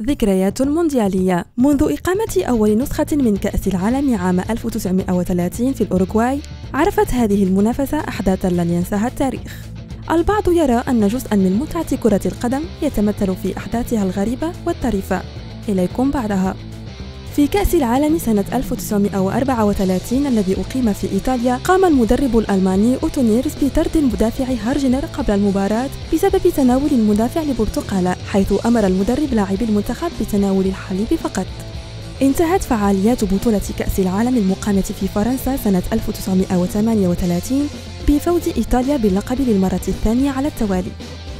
ذكريات مونديالية. منذ إقامة أول نسخة من كأس العالم عام 1930 في الأوروغواي عرفت هذه المنافسة أحداثا لن ينساها التاريخ. البعض يرى أن جزءا من متعة كرة القدم يتمثل في أحداثها الغريبة والطريفة. إليكم بعدها. في كأس العالم سنة 1934 الذي أقيم في إيطاليا قام المدرب الألماني أوتو نيرس بطرد المدافع هارجنر قبل المباراة بسبب تناول المدافع لبرتقالة حيث أمر المدرب لاعبي المنتخب بتناول الحليب فقط. انتهت فعاليات بطولة كأس العالم المقامة في فرنسا سنة 1938 بفوز إيطاليا باللقب للمرة الثانية على التوالي.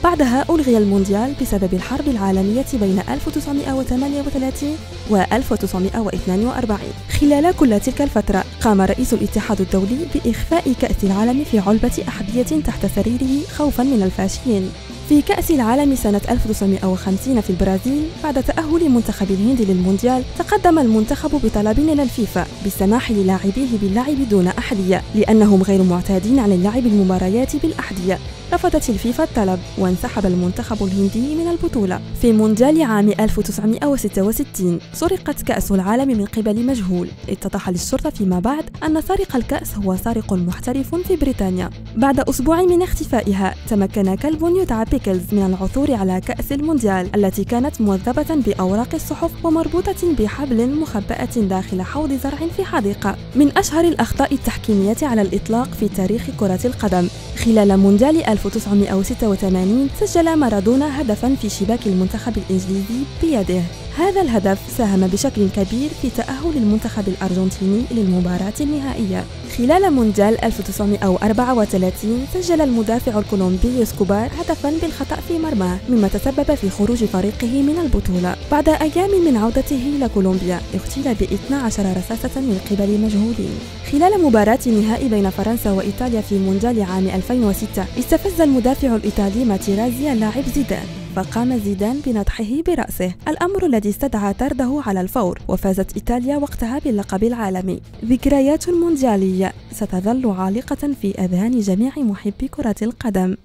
بعدها ألغي المونديال بسبب الحرب العالمية بين 1938 و 1942 خلال كل تلك الفترة قام رئيس الاتحاد الدولي بإخفاء كأس العالم في علبة أحذية تحت سريره خوفا من الفاشيين. في كأس العالم سنة 1950 في البرازيل بعد تأهل منتخب الهند للمونديال تقدم المنتخب بطلب إلى الفيفا بالسماح للاعبيه باللعب دون أحذية لأنهم غير معتادين على اللعب المباريات بالأحذية. رفضت الفيفا الطلب وانسحب المنتخب الهندي من البطولة في مونديال عام 1966 سرقت كأس العالم من قبل مجهول. اتضح للشرطة فيما بعد أن سارق الكأس هو سارق محترف في بريطانيا. بعد أسبوع من اختفائها تمكن كلب يدعى بيكلز من العثور على كأس المونديال التي كانت موثبة بأوراق الصحف ومربوطة بحبل مخبأة داخل حوض زرع في حديقة. من أشهر الأخطاء التحكيمية على الإطلاق في تاريخ كرة القدم خلال مونديال 1986 سجل مارادونا هدفا في شباك المنتخب الإنجليزي بيده. هذا الهدف ساهم بشكل كبير في تأهل المنتخب الأرجنتيني للمباراة النهائية. خلال مونديال 1934 سجل المدافع الكولومبي إسكوبار هدفا بالخطأ في مرماه مما تسبب في خروج فريقه من البطولة. بعد أيام من عودته إلى كولومبيا اغتيل ب 12 رصاصة من قبل مجهولين. خلال مباراة النهائي بين فرنسا وإيطاليا في مونديال عام 2006 استفز المدافع الإيطالي ماتيرازي اللاعب زيدان. فقام زيدان بنطحه برأسه. الأمر الذي استدعى طرده على الفور وفازت إيطاليا وقتها باللقب العالمي. ذكريات مونديالية ستظل عالقة في أذهان جميع محبي كرة القدم.